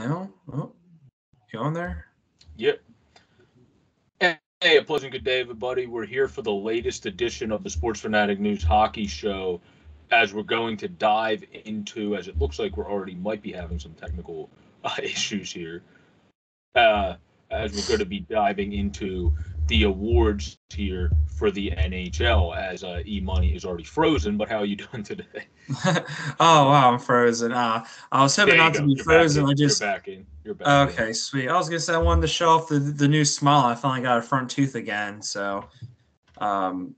No? Oh, you on there? Yep. Hey, a pleasant good day, everybody. We're here for the latest edition of the Sports Fanatic News Hockey Show. As we're going to dive into, as it looks like we're already might be having some technical uh, issues here, uh, as we're going to be diving into the awards here for the NHL as uh, E Money is already frozen. But how are you doing today? oh wow, I'm frozen. Uh, I was hoping not to be You're frozen. I just You're back in. You're back in. okay, sweet. I was gonna say I wanted to show off the the new smile. I finally got a front tooth again. So, um,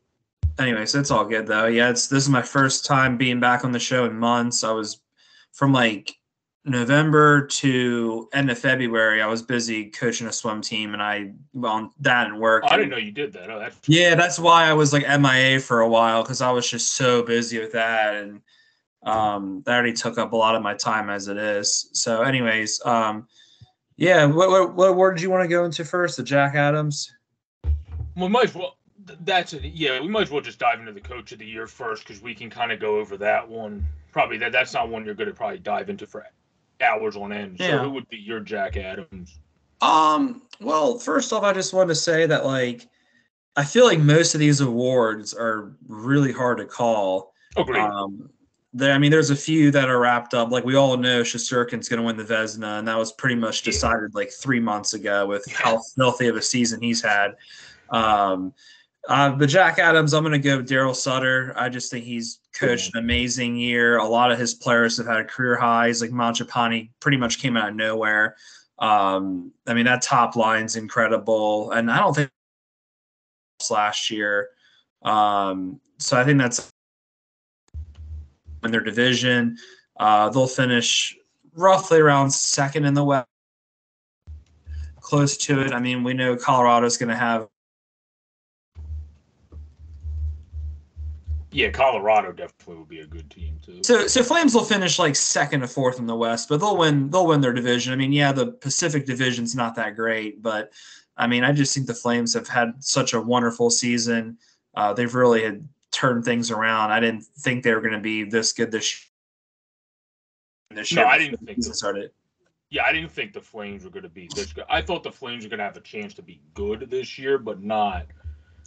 anyways, it's all good though. Yeah, it's this is my first time being back on the show in months. I was from like November to end of February. I was busy coaching a swim team, and I well that and work. Oh, I didn't know you did that. Oh, that's yeah, that's why I was like MIA for a while because I was just so busy with that, and um, that already took up a lot of my time as it is. So, anyways, um, yeah, what what what award did you want to go into first? The Jack Adams. We might as well. That's it. Yeah, we might as well just dive into the coach of the year first because we can kind of go over that one. Probably that. That's not one you're going to probably dive into for hours on end. So Yeah. who would be your Jack Adams? Um, well, first off, I just wanted to say that like I feel like most of these awards are really hard to call. Agreed. Um, there, I mean, there's a few that are wrapped up. Like we all know, Shesterkin's going to win the Vezina, and that was pretty much Yeah. decided like three months ago with Yeah. how filthy of a season he's had. Um, uh, but Jack Adams, I'm going to go Daryl Sutter. I just think he's coached an amazing year. A lot of his players have had career highs. Like Mangiapane pretty much came out of nowhere. Um, I mean, that top line's incredible, and I don't think last year. Um, so I think that's in their division. Uh, they'll finish roughly around second in the West, close to it. I mean, we know Colorado's going to have yeah, Colorado definitely would be a good team too. so so Flames will finish like second or fourth in the West, but they'll win they'll win their division. I mean, yeah, the Pacific division's not that great, but I mean, I just think the Flames have had such a wonderful season. Uh, they've really had turned things around. I didn't think they were going to be this good this this No, year. I didn't think so. started. Yeah, I didn't think the Flames were going to be this good. I thought the Flames were going to have a chance to be good this year, but not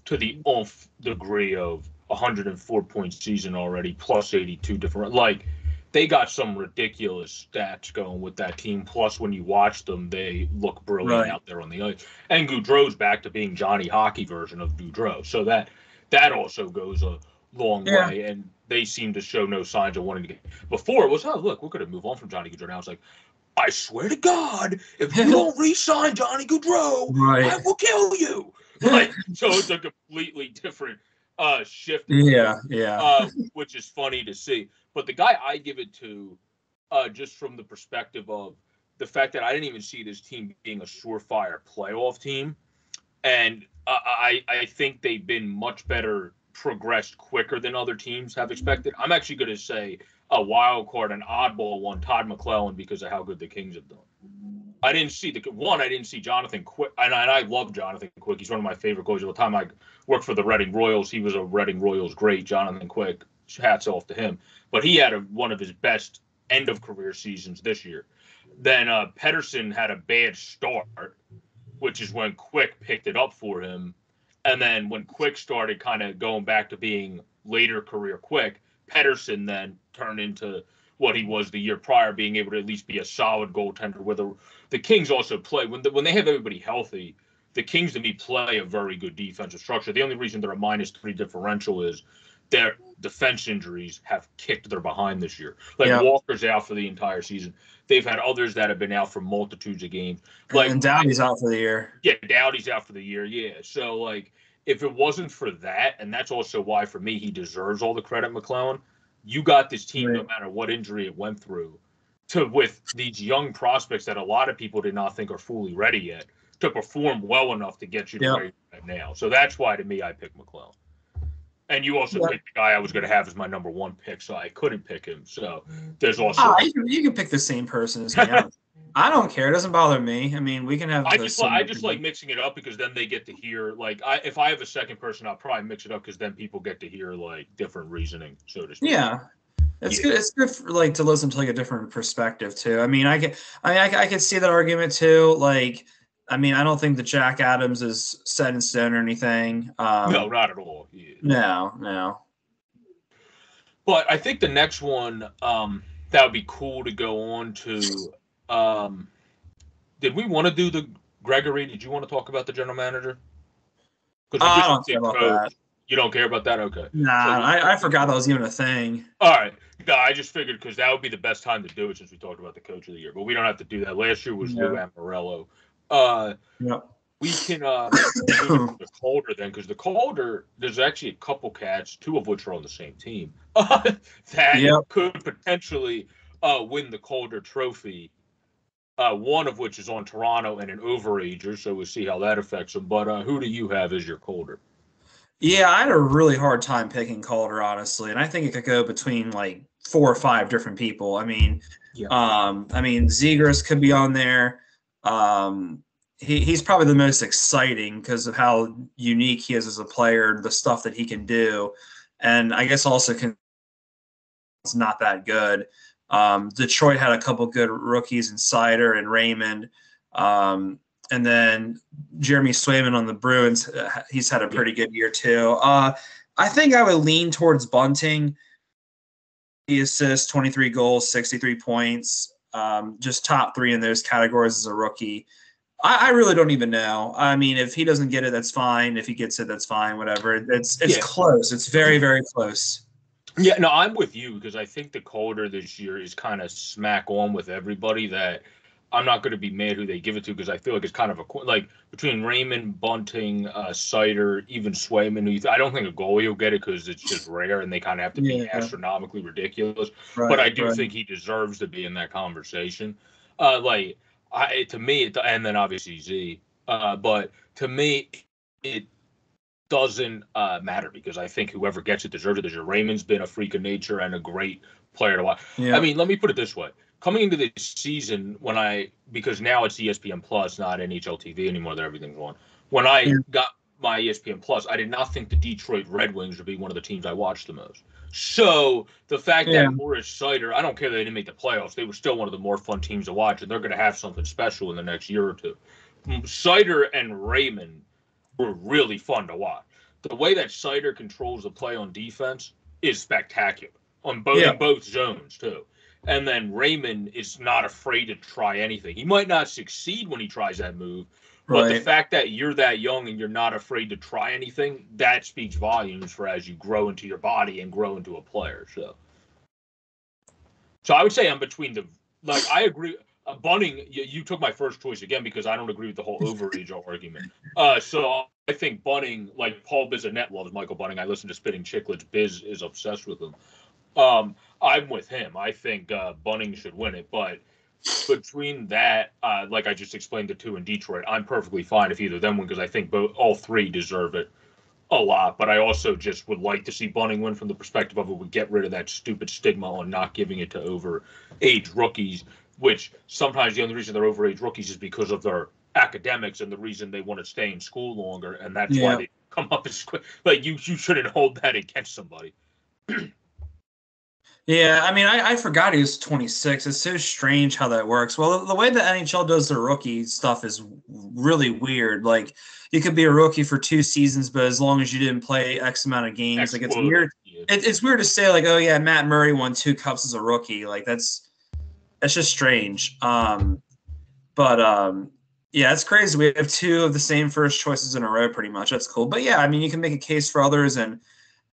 to the oomph degree of 104 point season already, plus 82 different. Like they got some ridiculous stats going with that team. Plus, when you watch them, they look brilliant Right. out there on the ice. And Gaudreau's back to being Johnny Hockey version of Gaudreau, so that that also goes a long Yeah. way. And they seem to show no signs of wanting to get. Before it was, oh look, we're going to move on from Johnny Gaudreau. Now it's like. I swear to God, if you don't re-sign Johnny Gaudreau, I Right. will kill you. Like, so it's a completely different uh shift. Yeah, yeah. Uh, which is funny to see. But the guy I give it to, uh, just from the perspective of the fact that I didn't even see this team being a surefire playoff team, and I I think they've been much better progressed quicker than other teams have expected. I'm actually going to say a wild card, an oddball one, Todd McLellan, because of how good the Kings have done. I didn't see the one. I didn't see Jonathan Quick, and I, and I love Jonathan Quick. He's one of my favorite coaches of all time. I worked for the Reading Royals. He was a Reading Royals great. Jonathan Quick, hats off to him. But he had a, one of his best end of career seasons this year. Then uh, Petersen had a bad start, which is when Quick picked it up for him. And then when Quick started kind of going back to being later career Quick, Petersen then turned into what he was the year prior, being able to at least be a solid goaltender. Where the the Kings also play when the, when they have everybody healthy, the Kings to me play a very good defensive structure. The only reason they're a minus three differential is their defense injuries have kicked their behind this year. Like Yeah. Walker's out for the entire season. They've had others that have been out for multitudes of games. Like and Doughty's out for the year. yeah, Doughty's out for the year. Yeah. So like if it wasn't for that, and that's also why for me he deserves all the credit, McLellan. You got this team no matter what injury it went through, to with these young prospects that a lot of people did not think are fully ready yet to perform well enough to get you to Yeah. where you're at now. So that's why to me I picked McLellan. And you also Yeah. picked the guy I was going to have as my number one pick, so I couldn't pick him. So there's also Ah, you can pick the same person as me. I don't, care. It doesn't bother me. I mean, we can have. I just li- I just like mixing it up because then they get to hear like I if I have a second person I'll probably mix it up because then people get to hear like different reasoning so to speak. Yeah. It's yeah. good. It's good for, like to listen to like a different perspective too. I mean, I can, I, mean, I, I can see that argument too. Like, I mean, I don't think that Jack Adams is set in stone or anything. Um, no, not at all. Yeah. No, no. But I think the next one um, that would be cool to go on to. Um, did we want to do the Gregory? Did you want to talk about the general manager? Because I don't care about that. You don't care about that? Okay. Nah, so, I, I forgot that was even a thing. All right. No, I just figured because that would be the best time to do it since we talked about the coach of the year. But we don't have to do that. Last year was yeah. Lou Lamoriello. Uh, yep. We can uh, the Calder then because the Calder, there's actually a couple cats, two of which are on the same team, that yep. could potentially uh, win the Calder Trophy. Uh, one of which is on Toronto and an overager, so we'll see how that affects them. But uh, who do you have as your Calder? Yeah, I had a really hard time picking Calder, honestly, and I think it could go between like four or five different people. I mean, yeah. um, I mean, Zegras could be on there. Um, he, he's probably the most exciting because of how unique he is as a player, the stuff that he can do, and I guess also can it's not that good. Um, Detroit had a couple good rookies in Seider and Raymond. Um, and then Jeremy Swayman on the Bruins, uh, he's had a pretty good year too. Uh, I think I would lean towards Bunting. He assists, 23 goals, 63 points, um, just top three in those categories as a rookie. I, I, really don't even know. I mean, if he doesn't get it, that's fine. If he gets it, that's fine. Whatever. It's it's yeah. close. It's very very close. Yeah, no, I'm with you because I think the Calder this year is kind of smack on with everybody that I'm not going to be mad who they give it to because I feel like it's kind of a like between Raymond, Bunting, uh, even Swayman. Who I don't think a goalie will get it because it's just rare and they kind of have to be yeah. astronomically ridiculous. Right, but I do right. think he deserves to be in that conversation. Uh, like I, to me, it, and then obviously Z. Uh, but to me, it doesn't uh, matter because I think whoever gets it deserves it. There's Raymond's been a freak of nature and a great player to watch. Yeah. I mean, let me put it this way: coming into this season, when I because now it's ESPN Plus, not NHL TV anymore that everything's on. When I yeah. got my ESPN Plus, I did not think the Detroit Red Wings would be one of the teams I watched the most. So the fact yeah. that Moritz Seider, I don't care that they didn't make the playoffs, they were still one of the more fun teams to watch, and they're going to have something special in the next year or two. Seider and Raymond were really fun to watch. The way that Seider controls the play on defense is spectacular on both yeah. both zones too. And then Raymond is not afraid to try anything. He might not succeed when he tries that move, but right. the fact that you're that young and you're not afraid to try anything, that speaks volumes for as you grow into your body and grow into a player. So, so I would say I'm between the like I agree. Uh, Bunting, you, you, took my first choice again because I don't agree with the whole overage argument. Uh, so I think Bunting, like Paul Bissonnette loves Michael Bunting. I listen to Spitting Chicklets. Biz is obsessed with him. Um, I'm with him. I think uh, Bunting should win it, but between that, uh, like I just explained the two in Detroit, I'm perfectly fine if either of them win because I think both all three deserve it a lot. But I also just would like to see Bunting win from the perspective of it would get rid of that stupid stigma on not giving it to over age rookies which sometimes the only reason they're overage rookies is because of their academics and the reason they want to stay in school longer, and that's yeah. why they come up as quick. Like you, you shouldn't hold that against somebody. yeah, I mean, I, I forgot he was 26. It's so strange how that works. Well, the, the way the NHL does the rookie stuff is really weird. Like you could be a rookie for two seasons, but as long as you didn't play X amount of games, like it's weird. It, it's weird to say like, oh yeah, Matt Murray won two cups as a rookie. Like that's it's just strange. Um, but um, yeah, it's crazy. We have two of the same first choices in a row, pretty much. That's cool. But yeah, I mean, you can make a case for others, and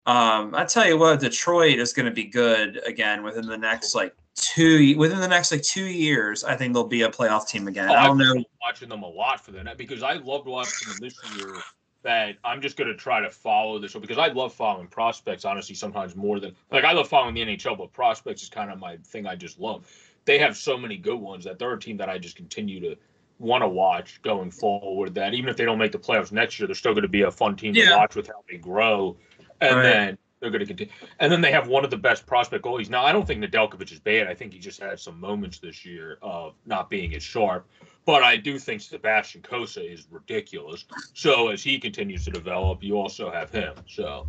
um, I tell you what, Detroit is going to be good again within the next like two within the next like two years. I think they'll be a playoff team again. Oh, I don't know. Watching them a lot for that because I loved watching them this year. That I'm just going to try to follow this one because I love following prospects. Honestly, sometimes more than like I love following the NHL, but prospects is kind of my thing. I just love they have so many good ones that they're a team that I just continue to want to watch going forward. That even if they don't make the playoffs next year, they're still going to be a fun team yeah. to watch with how they grow. And right. then they're going to continue. And then they have one of the best prospect goalies. Now, I don't think Nedeljkovic is bad. I think he just had some moments this year of not being as sharp. But I do think Sebastian Cossa is ridiculous. So as he continues to develop, you also have him. So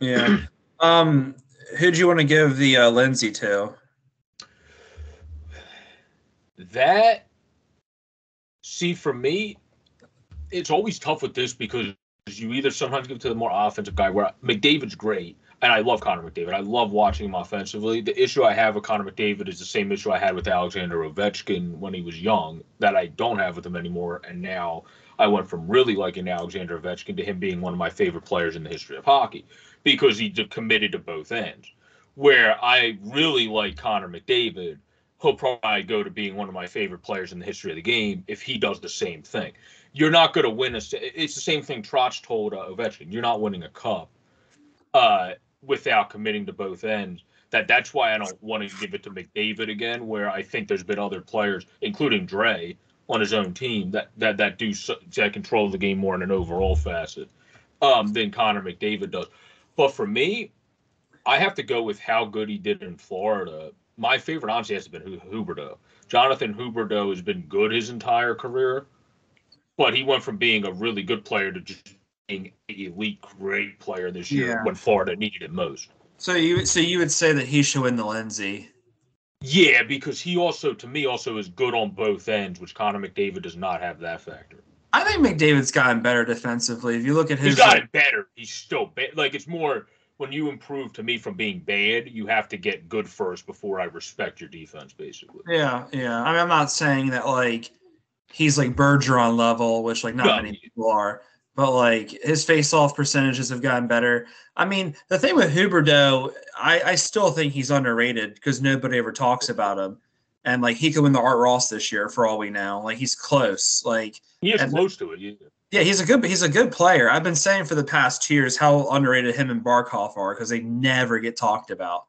yeah. Um, who'd you want to give the uh, Lindsay to? That see for me, it's always tough with this because you either sometimes give it to the more offensive guy where McDavid's great, and I love Connor McDavid. I love watching him offensively. The issue I have with Connor McDavid is the same issue I had with Alexander Ovechkin when he was young that I don't have with him anymore. And now I went from really liking Alexander Ovechkin to him being one of my favorite players in the history of hockey because he committed to both ends. Where I really like Connor McDavid, he'll probably go to being one of my favorite players in the history of the game if he does the same thing. You're not going to win a. It's the same thing Trotz told uh, Ovechkin. You're not winning a cup uh, without committing to both ends. That that's why I don't want to give it to McDavid again. Where I think there's been other players, including Dre, on his own team that that that do that control the game more in an overall facet um, than Connor McDavid does. But for me, I have to go with how good he did in Florida. My favorite, honestly, has been Huberdeau. Jonathan Huberdeau has been good his entire career, but he went from being a really good player to just being an elite, great player this year yeah. when Florida needed it most. So you, so you would say that he should win the Lindsay? Yeah, because he also, to me, also is good on both ends, which Connor McDavid does not have that factor. I think McDavid's gotten better defensively. If you look at his, he's gotten better. He's still bad. Like it's more when you improve to me from being bad, you have to get good first before I respect your defense, basically. Yeah, yeah. I mean, I'm not saying that like he's like Bergeron level, which like not no, many people are, but like his face-off percentages have gotten better. I mean, the thing with Huberdeau, I, I still think he's underrated because nobody ever talks about him. And like he could win the Art Ross this year for all we know. Like he's close. Like he is close to it. Yeah. Yeah, he's a good he's a good player. I've been saying for the past two years how underrated him and Barkov are because they never get talked about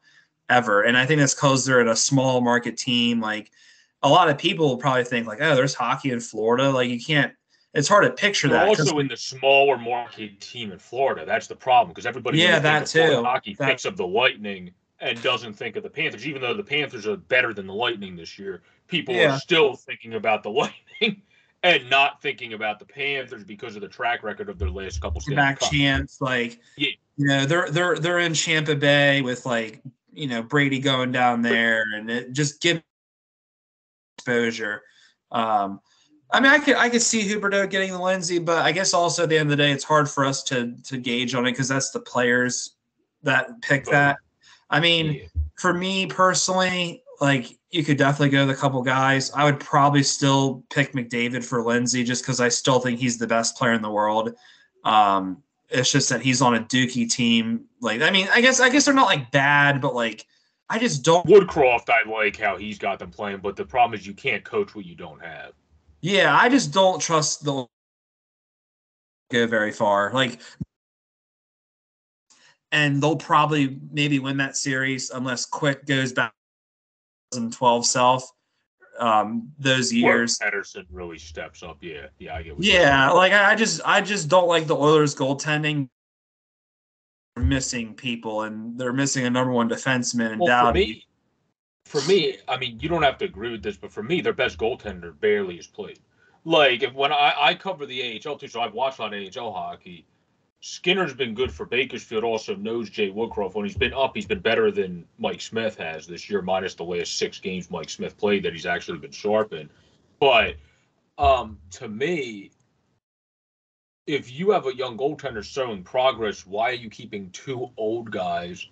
ever. And I think that's because they're in a small market team. Like a lot of people probably think like, oh, there's hockey in Florida. Like you can't. It's hard to picture They're that. Also in the smaller market team in Florida, that's the problem because everybody yeah that too hockey that, thinks of the Lightning and doesn't think of the Panthers. Even though the Panthers are better than the Lightning this year, people yeah. are still thinking about the Lightning and not thinking about the Panthers because of the track record of their last couple. Back chance, like yeah. you know, they're they're they're in Tampa Bay with like you know Brady going down there, and it just give exposure. Um, I mean, I could I could see Huberdeau getting the Lindsay, but I guess also at the end of the day, it's hard for us to to gauge on it because that's the players that pick that. I mean, for me personally, like you could definitely go with a couple guys. I would probably still pick McDavid for Lindsay just because I still think he's the best player in the world. Um, it's just that he's on a Dookie team. Like, I mean, I guess I guess they're not like bad, but like I just don't. Woodcroft, I like how he's got them playing, but the problem is you can't coach what you don't have. Yeah, I just don't trust the go very far. Like, and they'll probably maybe win that series unless Quick goes back 2012 self um those years. Petersen really steps up yeah yeah I get yeah like I just I just don't like the Oilers goaltending. They're missing people and they're missing a number one defenseman and well, for me, for me I mean you don't have to agree with this but for me their best goaltender barely is played. Like if when I, I cover the AHL too so I've watched a lot of AHL hockey Skinner's been good for Bakersfield. Also knows Jay Woodcroft. When he's been up, he's been better than Mike Smith has this year, minus the last six games Mike Smith played that he's actually been sharp in. But um, to me, if you have a young goaltender showing progress, why are you keeping two old guys?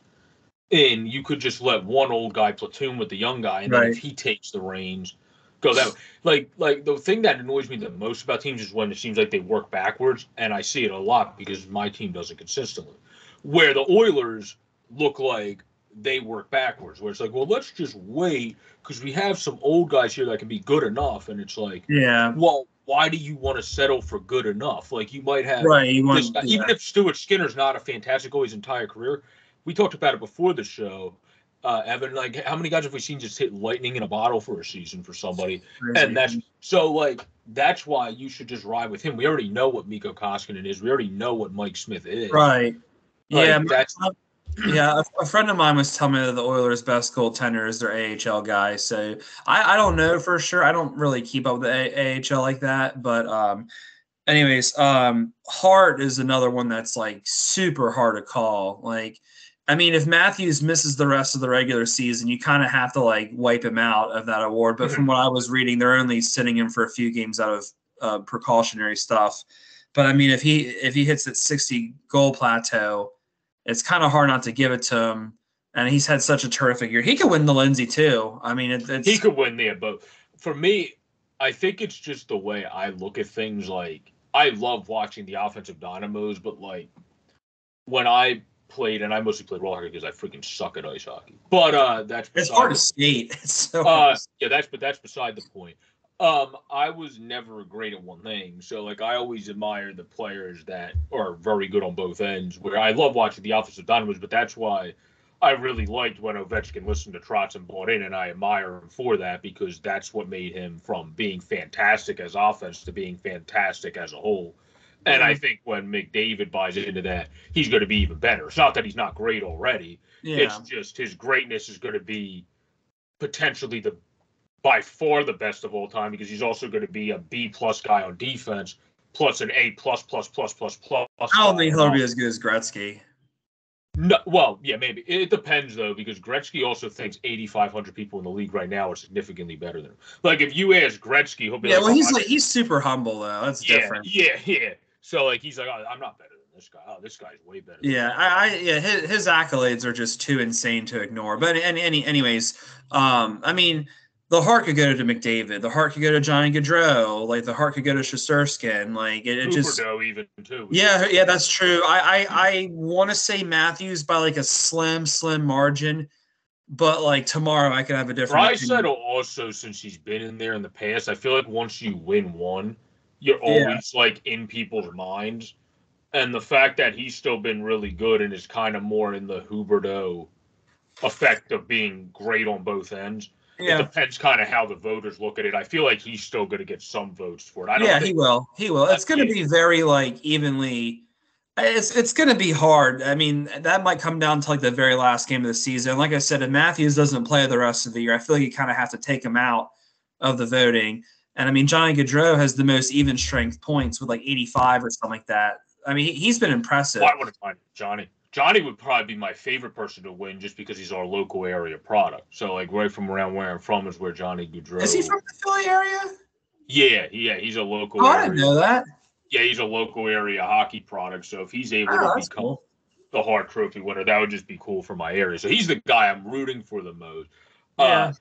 And you could just let one old guy platoon with the young guy, and right. then if he takes the reins, go that way. Like like the thing that annoys me the most about teams is when it seems like they work backwards, and I see it a lot because my team does it consistently. Where the Oilers look like they work backwards, where it's like, well, let's just wait because we have some old guys here that can be good enough, and it's like, yeah, well, why do you want to settle for good enough? Like you might have right, you want, yeah. even if Stuart Skinner's not a fantastic goal his entire career. We talked about it before the show uh, Evan. Like, how many guys have we seen just hit lightning in a bottle for a season for somebody? And that's so like that's why you should just ride with him. We already know what Mikko Koskinen is. We already know what Mike Smith is. Right. Like, yeah. That's. yeah, a, friend of mine was telling me that the Oilers' best goaltender is their AHL guy. So I, I don't know for sure. I don't really keep up with the a- AHL like that. But um, anyways, um, Hart is another one that's like super hard to call. Like I mean, if Matthews misses the rest of the regular season, you kind of have to like wipe him out of that award. But from what I was reading, they're only sitting him for a few games out of uh, precautionary stuff. But I mean, if he if he hits that 60 goal plateau, it's kind of hard not to give it to him. And he's had such a terrific year. He could win the Lindsay too. I mean, it, it's he could win there, but for me, I think it's just the way I look at things. Like I love watching the offensive dynamos, but like when I played, and I mostly played roller hockey because I freaking suck at ice hockey. But uh, that's it's hard to skate. It's so Uh, hard. to- yeah, that's but that's beside the point. Um, I was never great at one thing, so like I always admire the players that are very good on both ends. Where I love watching the Office offensive dynamos, but that's why I really liked when Ovechkin listened to Trotz and bought in, and I admire him for that because that's what made him from being fantastic as offense to being fantastic as a whole. And I think when McDavid buys into that, he's going to be even better. It's not that he's not great already. yeah. It's just his greatness is going to be potentially the by far the best of all time because he's also going to be a B plus guy on defense, plus an A plus plus plus plus plus. I don't think he'll be as good as Gretzky. No, well, yeah, maybe it depends though because Gretzky also thinks 8,500 people in the league right now are significantly better than him. Like if you ask Gretzky, he'll be Yeah, like, well, "Oh, he's I'm- like he's super humble though. That's yeah, different. yeah, yeah." So like he's like, oh, "I'm not better than this guy. Oh, this guy's way better." Yeah, I, I yeah, his, his accolades are just too insane to ignore. But any, any anyways, um, I mean, the Hart could go to McDavid, the Hart could go to Johnny Gaudreau, like the Hart could go to Shesterkin. Like it, it just even too. yeah, yeah, that's true. I I, I want to say Matthews by like a slim, slim margin, but like tomorrow I could have a different. Draisaitl also, since he's been in there in the past, I feel like once you win one, you're Yeah. always like in people's minds. And the fact that he's still been really good and is kind of more in the Huberdeau effect of being great on both ends. It depends kind of how the voters look at it. I feel like he's still going to get some votes for it. I don't yeah, he will. He will. It's going to be very like evenly. It's it's going to be hard. I mean, that might come down to like the very last game of the season. Like I said, if Matthews doesn't play the rest of the year, I feel like you kind of have to take him out of the voting. And I mean, Johnny Gaudreau has the most even strength points with like 85 or something like that. I mean, he, he's been impressive. Well, I would have Johnny. Johnny would probably be my favorite person to win just because he's our local area product. So like right from around where I'm from is where Johnny Gaudreau. Is he from the Philly area? Yeah, yeah, he's a local Oh, I area. didn't know that. Yeah, he's a local area hockey product. So if he's able Oh, to become cool. the Hart Trophy winner, that would just be cool for my area. So he's the guy I'm rooting for the most. Yeah. Uh,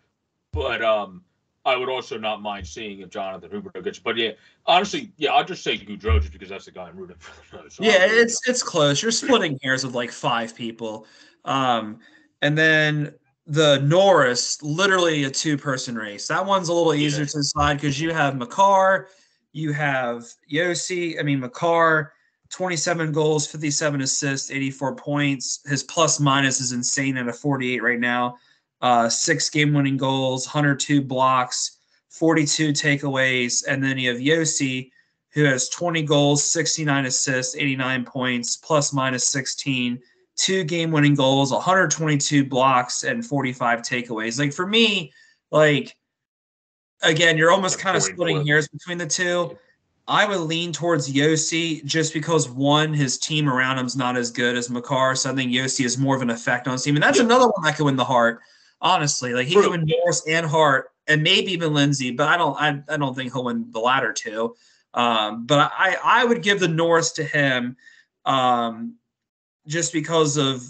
but um, I would also not mind seeing if Jonathan Huberdeau gets. But yeah, honestly, yeah, I'll just say Gaudreau just because that's the guy I'm rooting for. So Yeah, go it's it's close. You're splitting hairs with like five people. Um, and then the Norris, literally a two person race. That one's a little Yeah. easier to decide because you have Makar, you have Josi, I mean Makar, 27 goals, 57 assists, 84 points. His plus minus is insane at a 48 right now. Uh, six game winning goals, 102 blocks, 42 takeaways, and then you have Josi, who has 20 goals, 69 assists, 89 points, plus minus 16, two game winning goals, 122 blocks, and 45 takeaways. Like for me, like again, you're almost kind of splitting flip. hairs between the two. I would lean towards Josi just because one, his team around him's not as good as Makar. So I think Josi has more of an effect on his team. And that's Yeah. another one that could win the Hart. Honestly. Like he True. could win Norris and Hart and maybe even Lindsay, but I don't I, I don't think he'll win the latter two. Um, but I, I would give the Norris to him um, just because of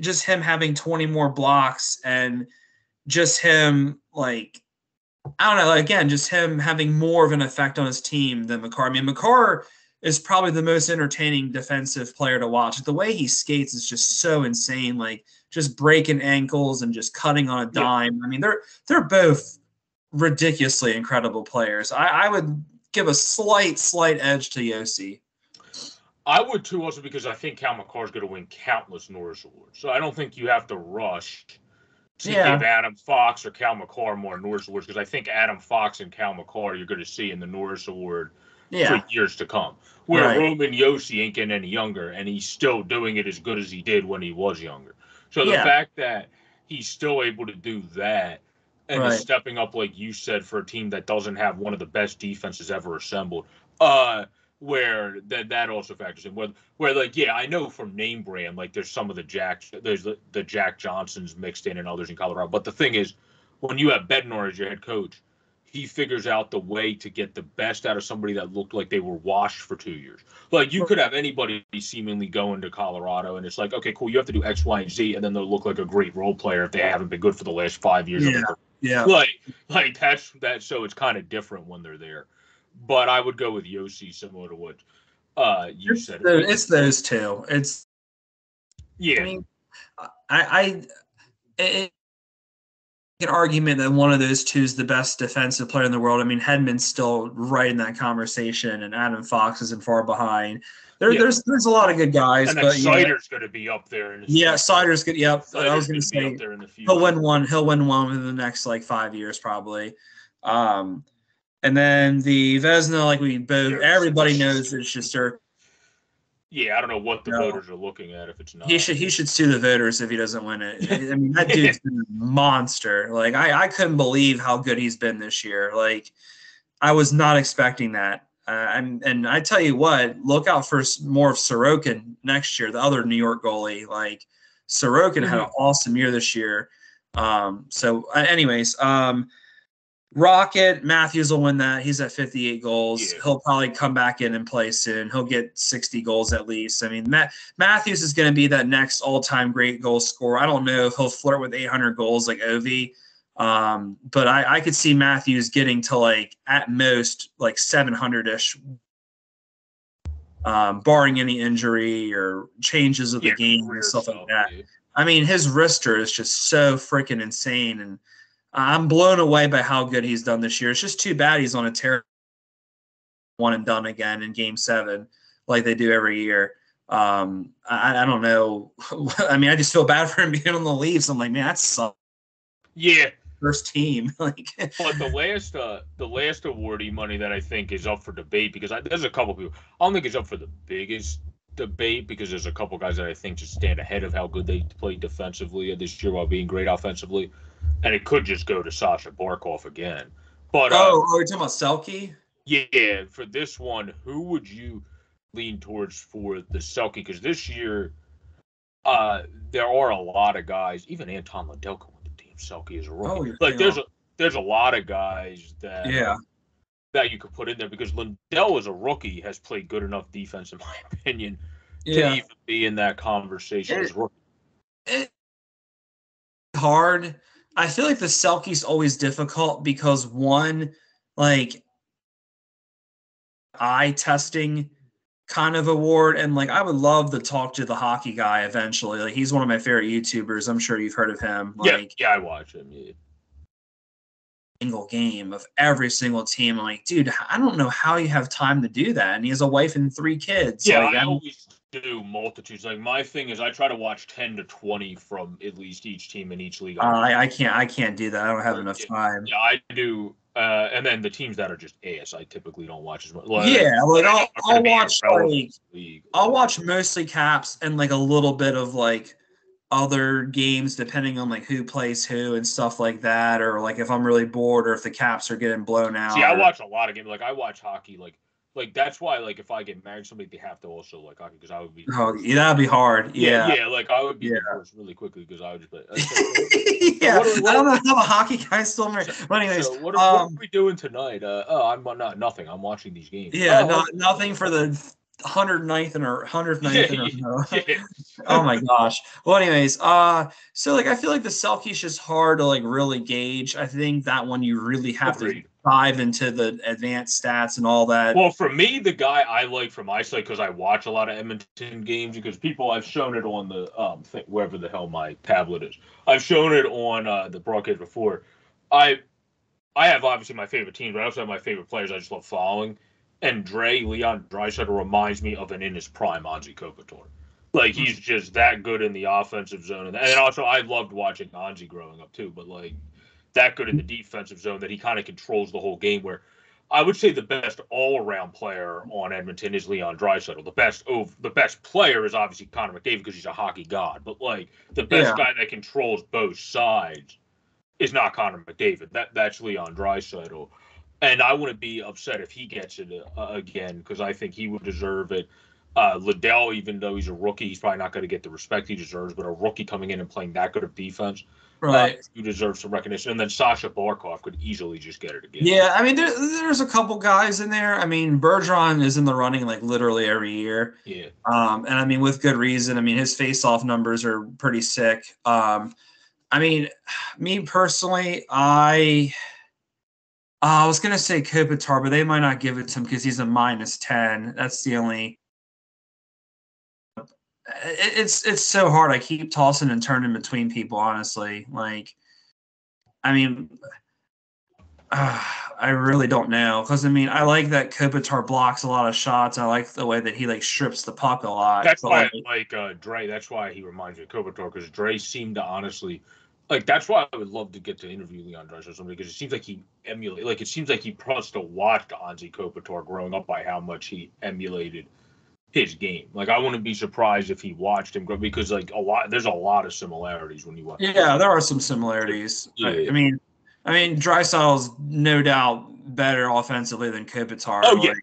just him having 20 more blocks and just him like I don't know, again, just him having more of an effect on his team than Makar. I mean, Makar is probably the most entertaining defensive player to watch. The way he skates is just so insane, like just breaking ankles and just cutting on a Yeah. dime. I mean, they're they're both ridiculously incredible players. I, I would give a slight, slight edge to Josi. I would too, also because I think Cale Makar is going to win countless Norris awards. So I don't think you have to rush to Yeah. give Adam Fox or Cale Makar more Norris awards because I think Adam Fox and Cale Makar you're going to see in the Norris award Yeah, for years to come. Where Right. Roman Josi ain't getting any younger, and he's still doing it as good as he did when he was younger. So the Yeah. fact that he's still able to do that and is Right. stepping up, like you said, for a team that doesn't have one of the best defenses ever assembled, uh, where that that also factors in. Where where like yeah, I know from name brand like there's some of the Jack there's the, the Jack Johnsons mixed in and others in Colorado. But the thing is, when you have Bednar as your head coach, he figures out the way to get the best out of somebody that looked like they were washed for two years. Like you could have anybody seemingly going to Colorado, and it's like, okay, cool, you have to do X, Y, and Z, and then they'll look like a great role player if they haven't been good for the last five years. Yeah, yeah. Like, like that's that. So it's kind of different when they're there. But I would go with Josi, similar to what uh, you it's said. The, it's those two. It's yeah. I mean, I, I it, an argument that one of those two is the best defensive player in the world. I mean, Hedman's still right in that conversation, and Adam Fox isn't far behind. There, Yeah. There's there's a lot of good guys, and but yeah, Seider's going to be up there. In the yeah, future. Seider's good. Yep, I was gonna gonna say up there in the future. he'll win one. He'll win one in the next like five years probably. Um, and then the Vezina, like we both, everybody knows it's just her. Yeah, I don't know what the No. voters are looking at if it's not. He should he should sue the voters if he doesn't win it. I mean, that dude's been a monster. Like I I couldn't believe how good he's been this year. Like I was not expecting that. Uh, and and I tell you what, look out for more of Sorokin next year, the other New York goalie. Like Sorokin had an awesome year this year. Um, so, uh, anyways, um, Rocket Matthews will win that. He's at 58 goals. Yeah. He'll probably come back in and play soon. He'll get 60 goals at least. I mean, Matt Matthews is going to be that next all-time great goal scorer. I don't know if he'll flirt with 800 goals like Ovi, um, but I, I could see Matthews getting to like at most like 700ish, um, barring any injury or changes of the Yeah, game and stuff like that. yeah. I mean, his wrister is just so freaking insane, and I'm blown away by how good he's done this year. It's just too bad he's on a terrible one and done again in Game Seven, like they do every year. Um, I, I don't know. I mean, I just feel bad for him being on the Leafs. I'm like, man, that's Yeah, first team. like, but the last uh the last awardee money that I think is up for debate because I, there's a couple people I don't think it's up for the biggest debate because there's a couple guys that I think just stand ahead of how good they played defensively this year while being great offensively, and it could just go to Sasha Barkov again. But uh, oh, are you talking about Selke? Yeah, for this one, who would you lean towards for the Selke? Because this year, uh, there are a lot of guys. Even Anton Lundell can win the team Selke as a rookie. Oh, like there's a there's a lot of guys that Yeah. that you could put in there because Lundell as a rookie has played good enough defense in my opinion to even be in that conversation as a rookie. it hard. I feel like the Selke's always difficult because one, like eye testing kind of award, and like I would love to talk to the hockey guy eventually. Like he's one of my favorite YouTubers. I'm sure you've heard of him. yeah, yeah, I watch him. Yeah. Single game of every single team. I'm like, dude, I don't know how you have time to do that. And he has a wife and three kids. Yeah, like, I I'm- always do multitudes. Like my thing is, I try to watch ten to twenty from at least each team in each league. uh, I, I can't. I can't do that. I don't have enough time. Yeah, I do. Uh, and then the teams that are just ass, I typically don't watch as much. Like, Yeah, like I'll, I'll watch like league. I'll watch mostly caps and like a little bit of like other games depending on like who plays who and stuff like that, or like if I'm really bored or if the caps are getting blown out. See, I or- watch a lot of games. Like I watch hockey. Like, like that's why. Like, if I get married, somebody they have to also like hockey because I would be. Oh, yeah, that'd be hard. yeah, Yeah. yeah. Like I would be Yeah. divorced really quickly because I would just. Be, yeah, What are- what I don't know how the hockey guys still married. But anyways, so what, are, what um, are we doing tonight? Uh, oh, I'm not nothing. I'm watching these games. yeah, oh, no, nothing for the 109th and or 109th in yeah. oh my gosh. Well, anyways, uh, so like I feel like the Selke's just hard to like really gauge. I think that one you really have Agreed. to dive into the advanced stats and all that. Well, for me, the guy I like from eyesight because I watch a lot of Edmonton games because people I've shown it on the um thing, wherever the hell my tablet is. I've shown it on uh, the broadcast before. I I have obviously my favorite teams, but I also have my favorite players I just love following. And Dre Leon Draisaitl reminds me of an in his prime Anze Kopitar. Like he's mm-hmm. just that good in the offensive zone, and, also I loved watching Anze growing up too. But like that good in the defensive zone that he kind of controls the whole game. Where I would say the best all-around player on Edmonton is Leon Draisaitl. The best of the best player is obviously Connor McDavid because he's a hockey god. But like the best Yeah. guy that controls both sides is not Connor McDavid. That that's Leon Draisaitl. And I wouldn't be upset if he gets it uh, again because I think he would deserve it. Uh, Lundell, even though he's a rookie, he's probably not going to get the respect he deserves. But a rookie coming in and playing that good of defense, Right. uh, you deserve some recognition. And then Sasha Barkov could easily just get it again. Yeah, I mean, there, there's a couple guys in there. I mean, Bergeron is in the running like literally every year. yeah. Um, and I mean, with good reason. I mean, his face-off numbers are pretty sick. Um, I mean, me personally, I uh, I was gonna say Kopitar, but they might not give it to him because he's a minus ten. That's the only. It, it's it's so hard. I keep tossing and turning between people. Honestly, like, I mean, uh, I really don't know because I mean, I like that Kopitar blocks a lot of shots. I like the way that he like strips the puck a lot. That's why like, like uh, Dre. That's why he reminds me of Kopitar because Dre seemed to honestly like. That's why I would love to get to interview Leon Draisaitl or something because it seems like he emulate. Like it seems like he must have watched Anze Kopitar growing up by how much he emulated his game. Like I wouldn't be surprised if he watched him grow because like a lot. There's a lot of similarities when you watch. Yeah, there are some similarities. I- Yeah. I mean, I mean, Draisaitl's no doubt better offensively than Kopitar. Oh, yeah. like,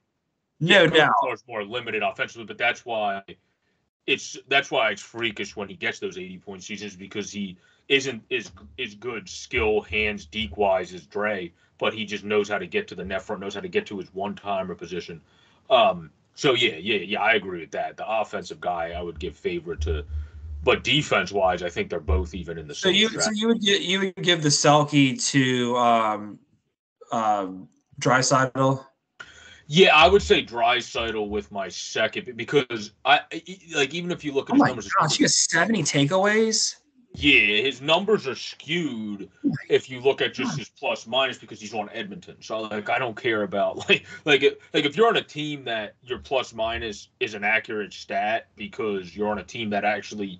no Yeah, doubt. Kopitar's more limited offensively, but that's why it's that's why it's freakish when he gets those 80 point seasons because he isn't as as good skill hands deke wise as Dre, but he just knows how to get to the net front, knows how to get to his one timer position. Um, so yeah, yeah, yeah, I agree with that. The offensive guy, I would give favor to, but defense wise, I think they're both even in the So same. you, track. so you would get you would give the Selke to um, um, Draisaitl. Yeah, I would say Draisaitl with my second because I like even if you look at Oh his my numbers, gosh, you got seventy takeaways. Yeah, his numbers are skewed if you look at just his plus minus because he's on Edmonton. So like I don't care about like like it- like if you're on a team that your plus minus is an accurate stat because you're on a team that actually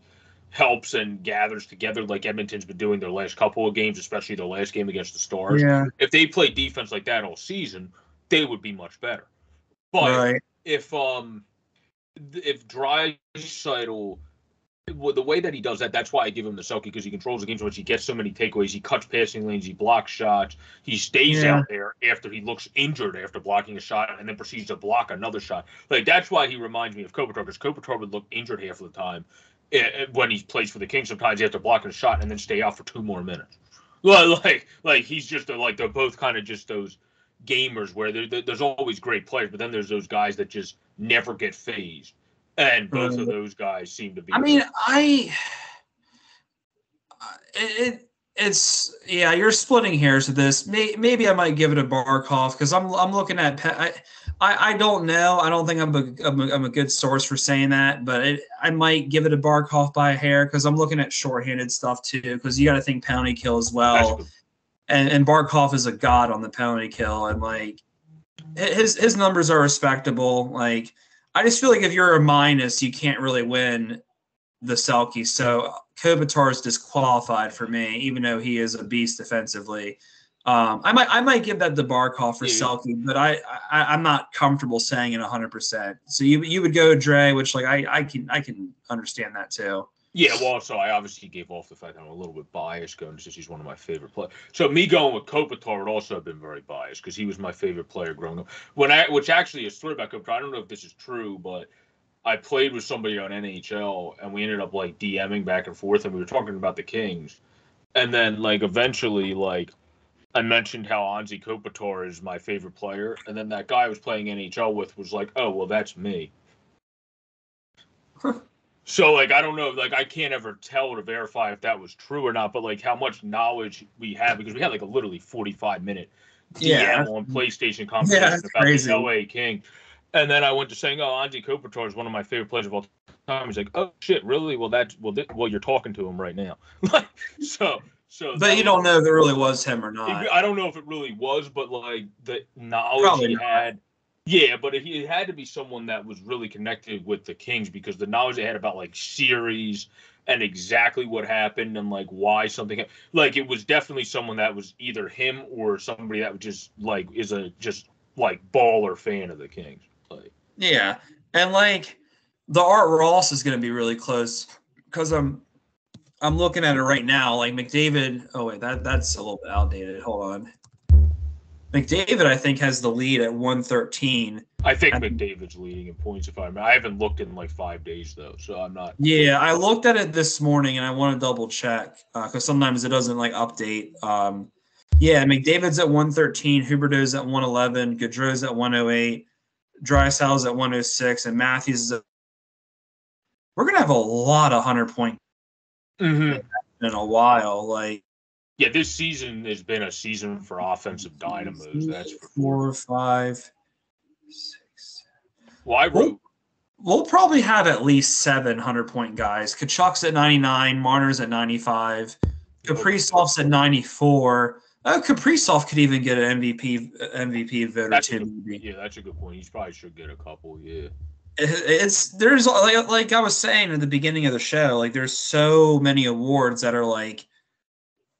helps and gathers together like Edmonton's been doing their last couple of games, especially their last game against the Stars. Yeah, If they play defense like that all season, they would be much better. But right. if um if Draisaitl well, the way that he does that, that's why I give him the Selke because he controls the game so much. He gets so many takeaways. He cuts passing lanes. He blocks shots. He stays Yeah. out there after he looks injured after blocking a shot and then proceeds to block another shot. Like that's why he reminds me of Kopitar because Kopitar would look injured half of the time eh, eh, when he plays for the Kings. Sometimes he has to block a shot and then stay out for two more minutes. Well, Like like he's just a, like they're both kind of just those gamers where there, there- there's always great players, but then there's those guys that just never get phased. And both of mm. those guys seem to be. I mean, I it, it it's yeah, you're splitting hairs with this. May, maybe I might give it a Barkov because I'm I'm looking at I, I I don't know. I don't think I'm a I'm a, I'm a good source for saying that, but it, I might give it a Barkov by a hair because I'm looking at shorthanded stuff too. Because you got to think penalty kill as well, and and Barkov is a god on the penalty kill, and like his his numbers are respectable. Like I just feel like if you're a minus, you can't really win the Selke. So Kopitar is disqualified for me, even though he is a beast defensively. Um, I might I might give that to Barkov for Yeah. Selke, but I, I I'm not comfortable saying it 100. percent So you you would go Dre, which like I I can I can understand that too. Yeah, well, so I obviously gave off the fact that I'm a little bit biased going since he's one of my favorite players. So me going with Kopitar would also have been very biased because he was my favorite player growing up. When I, which actually is a story about Kopitar. I don't know if this is true, but I played with somebody on NHL and we ended up like DMing back and forth and we were talking about the Kings, and then like eventually like I mentioned how Anze Kopitar is my favorite player, and then that guy I was playing NHL with was like, "Oh, well, that's me." So like I don't know, like I can't ever tell to verify if that was true or not, but like how much knowledge we have because we had like a literally 45 minute DM Yeah. on PlayStation conversation that's about crazy. the LA King. And then I went to saying, "Oh, Andy Kopitar is one of my favorite players of all time." He's like, "Oh shit, really? Well, that's well, thi- well, you're talking to him right now." like, so, so. But you don't know if it really was him or not. I don't know if it really was, but like the knowledge Probably he not. had. Yeah, but it had to be someone that was really connected with the Kings because the knowledge they had about like series and exactly what happened and like why something like it was definitely someone that was either him or somebody that was just like is a just like baller fan of the Kings. Like Yeah, and like the Art Ross is going to be really close because I'm I'm looking at it right now. Like McDavid. Oh wait, that that's a little bit outdated. Hold on. McDavid, I think, has the lead at 113. I think McDavid's leading in points. If I remember, I haven't looked in like five days though, so I'm not. Yeah, I looked at it this morning and I want to double check because uh, sometimes it doesn't like update. Um, yeah, McDavid's at 113, Huberdeau's at 111, Gaudreau's at 108, Draisaitl's at 106, and Matthews is at. We're gonna have a lot of hundred point mm-hmm. in a while. Like yeah, this season has been a season for offensive dynamos. That's for four, five, six. Well, I wrote. We'll, we'll probably have at least seven hundred point guys. Tkachuk's at ninety nine, Marner's at ninety five, Kaprizov's at ninety four. Uh, Kaprizov could even get an MVP MVP voter that's too. Good, yeah, that's a good point. He probably should get a couple. Yeah. It's there's like, like I was saying at the beginning of the show, like there's so many awards that are like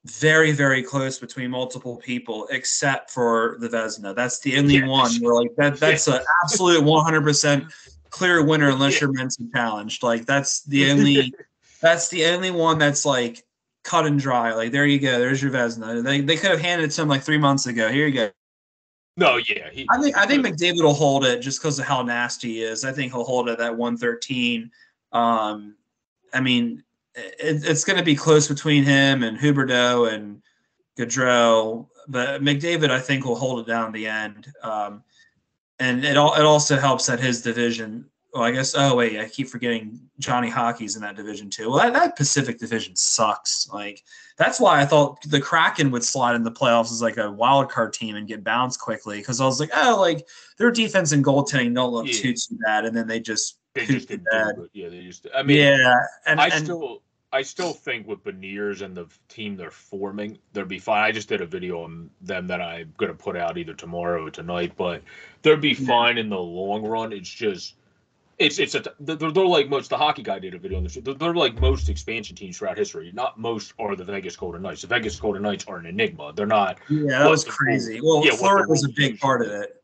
very, very close between multiple people, except for the Vezina. That's the only yeah. one where like that that's an absolute 100 percent clear winner unless you're mentally challenged. Like that's the only that's the only one that's like cut and dry. Like there you go, there's your Vezina. They they could have handed it to him like three months ago. Here you go. No, yeah, he, I think I think McDavid will hold it just because of how nasty he is. I think he'll hold it at 113. Um, I mean, it, it's going to be close between him and Huberdeau and Gaudreau, but McDavid I think will hold it down the end. Um, and it all it also helps that his division. Well, I guess. Oh wait, I keep forgetting Johnny Hockey's in that division too. Well, that, that Pacific division sucks. Like that's why I thought the Kraken would slide in the playoffs as like a wild card team and get bounced quickly because I was like, oh, like their defense and goaltending don't look yeah. too too bad, and then they just they just bad. Yeah, they just. I mean, yeah, and I and, still I still think with Beniers and the team they're forming, they'll be fine. I just did a video on them that I'm going to put out either tomorrow or tonight, but they'll be fine in the long run. It's just, it's it's a they're, they're like most the hockey guy did a video on this. They're, they're, like most expansion teams throughout history. Not most are the Vegas Golden Knights. The Vegas Golden Knights are an enigma. They're not. Yeah, that was crazy. Well, yeah, was a big part of it.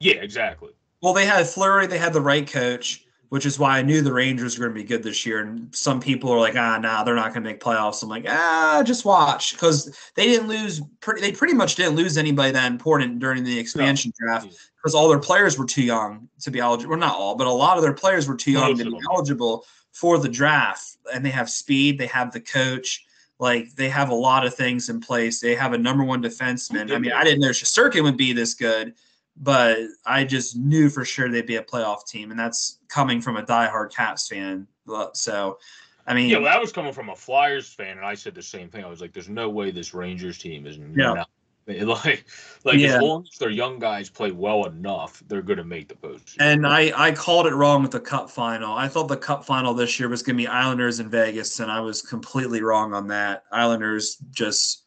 Yeah, exactly. Well, they had Fleury. They had the right coach which is why I knew the Rangers were going to be good this year. And some people are like, ah, nah, they're not going to make playoffs. I'm like, ah, just watch because they didn't lose. Pretty, they pretty much didn't lose anybody that important during the expansion no. draft because all their players were too young to be eligible. Well, not all, but a lot of their players were too young to be eligible for the draft. And they have speed. They have the coach. Like they have a lot of things in place. They have a number one defenseman. I mean, I didn't know Shesterkin would be this good but I just knew for sure they'd be a playoff team, and that's coming from a diehard Caps fan. So, I mean, yeah, well, that was coming from a Flyers fan, and I said the same thing. I was like, "There's no way this Rangers team is yeah." Like, like yeah. as long as their young guys play well enough, they're going to make the post. And I, I called it wrong with the Cup final. I thought the Cup final this year was going to be Islanders in Vegas, and I was completely wrong on that. Islanders just.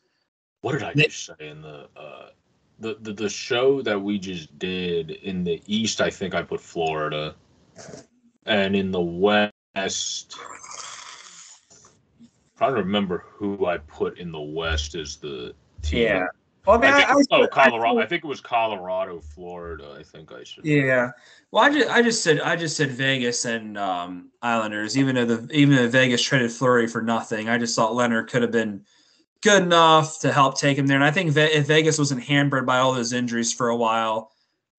What did I just say in the? Uh, the, the the show that we just did in the east, I think I put Florida, and in the west, i trying to remember who I put in the west as the team. Yeah. Well, I mean, I think, I, oh, Colorado. I, I, think it was Colorado, Florida. I think I should. Yeah. Well, I just, I just said, I just said Vegas and um, Islanders. Even though the, even though Vegas traded Fleury for nothing, I just thought Lehner could have been good enough to help take him there. And I think if Vegas wasn't hampered by all those injuries for a while,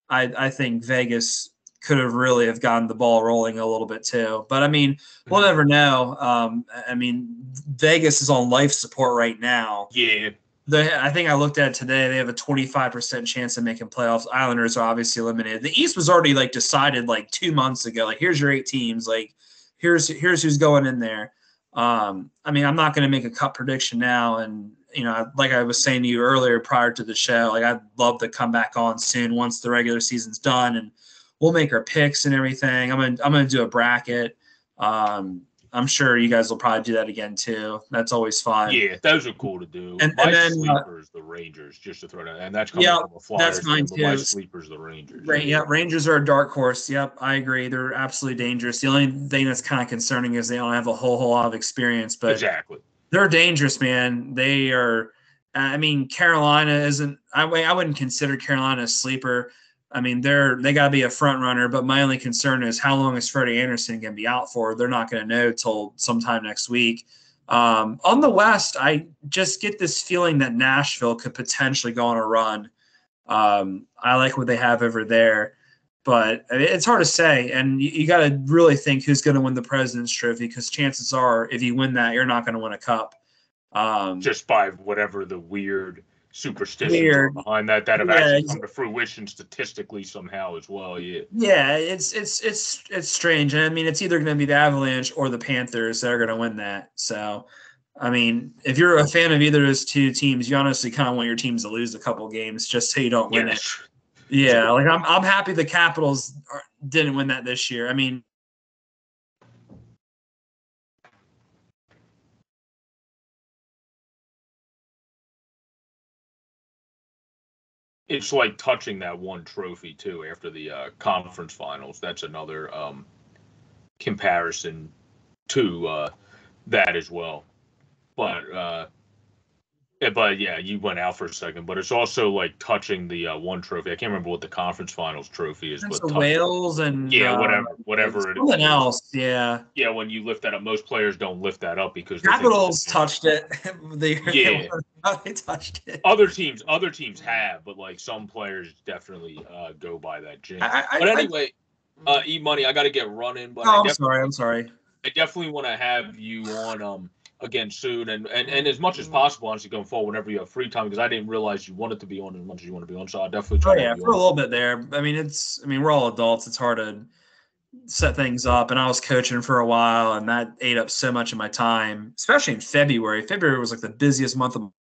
I, I think Vegas could have really have gotten the ball rolling a little bit too. But I mean, we'll mm-hmm. never know. Um, I mean, Vegas is on life support right now. Yeah. The, I think I looked at today. They have a 25% chance of making playoffs. Islanders are obviously eliminated. The East was already like decided like two months ago. Like, here's your eight teams. Like, here's here's who's going in there. Um, I mean, I'm not going to make a cut prediction now, and you know, like I was saying to you earlier prior to the show, like I'd love to come back on soon once the regular season's done, and we'll make our picks and everything. I'm gonna I'm gonna do a bracket. Um, I'm sure you guys will probably do that again too. That's always fun. Yeah, those are cool to do. And, my and then, sleepers, uh, the Rangers, just to throw that, and that's coming yeah, from the Flyers. That's mine too. My sleepers, the Rangers. Right, yeah, Rangers are a dark horse. Yep, I agree. They're absolutely dangerous. The only thing that's kind of concerning is they don't have a whole whole lot of experience, but exactly, they're dangerous, man. They are. I mean, Carolina isn't. I I wouldn't consider Carolina a sleeper. I mean, they're they got to be a front runner, but my only concern is how long is Freddie Andersen going to be out for? They're not going to know till sometime next week. Um, on the West, I just get this feeling that Nashville could potentially go on a run. Um, I like what they have over there, but it's hard to say. And you, you got to really think who's going to win the President's Trophy because chances are, if you win that, you're not going to win a cup. Um, just by whatever the weird superstitions Weird. behind that that have Yeah, actually come to fruition statistically somehow as well. Yeah. Yeah, it's it's it's it's strange. And I mean, it's either going to be the Avalanche or the Panthers that are going to win that. So, I mean, if you're a fan of either of those two teams, you honestly kind of want your teams to lose a couple games just so you don't win Yeah. it. Yeah, like I'm I'm happy the Capitals are, didn't win that this year. I mean, It's like touching that one trophy too after the uh, conference finals. That's another um, comparison to uh, that as well. But uh, but yeah, you went out for a second. But it's also like touching the uh, one trophy. I can't remember what the conference finals trophy is, but Wales and Yeah, uh, whatever, whatever it something is. else. Yeah, Yeah, when you lift that up, most players don't lift that up because Capitals touched it. they, Yeah. they touched it. Other teams, other teams have, but like some players definitely uh, go by that jinx. I, I, But I- anyway, uh, e money, I got to get running, but oh, I, I'm sorry. I'm sorry. I definitely want to have you on um again soon, and, and mm. and as much as mm. possible, honestly, going forward, whenever you have free time, because I didn't realize you wanted to be on as much as you want to be on, so I'll definitely oh, try. Oh yeah, for a little bit there. I mean, it's. I mean, we're all adults. It's hard to set things up, and I was coaching for a while, and that ate up so much of my time, especially in February. February was like the busiest month of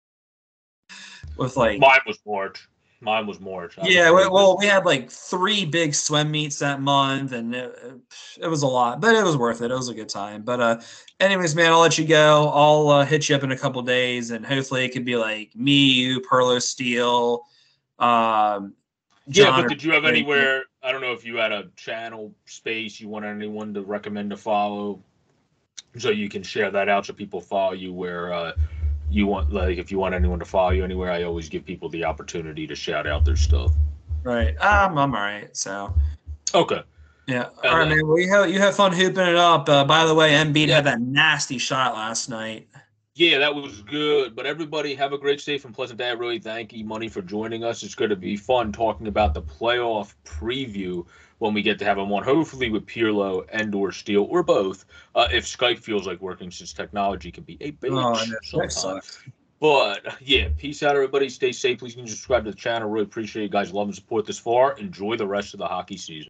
with like. Mine was March. Mine was more. Was Yeah, we- well, we had like three big swim meets that month, and it, it was a lot, but it was worth it. It was a good time. But uh, anyways, man, I'll let you go. I'll uh, hit you up in a couple days, and hopefully it could be like me, you, Perlo Steel. Um, Yeah, but did you have anywhere? I don't know if you had a channel space you want anyone to recommend to follow, so you can share that out so people follow you where uh, you want. Like, if you want anyone to follow you anywhere, I always give people the opportunity to shout out their stuff. Right. Um, I'm all right. So Okay. yeah. And All right, man. Well, you have you have fun hooping it up. Uh, by the way, Embiid Yeah. had that nasty shot last night. Yeah, that was good. But everybody have a great, safe, and pleasant day. I really thank E Money for joining us. It's going to be fun talking about the playoff preview when we get to have him on, hopefully with Pirlo and or Steele or both. Uh, if Skype feels like working, since technology can be a bitch Oh, know. That sometimes. But yeah, peace out, everybody. Stay safe. Please can subscribe to the channel. Really appreciate you guys' love and support this far. Enjoy the rest of the hockey season.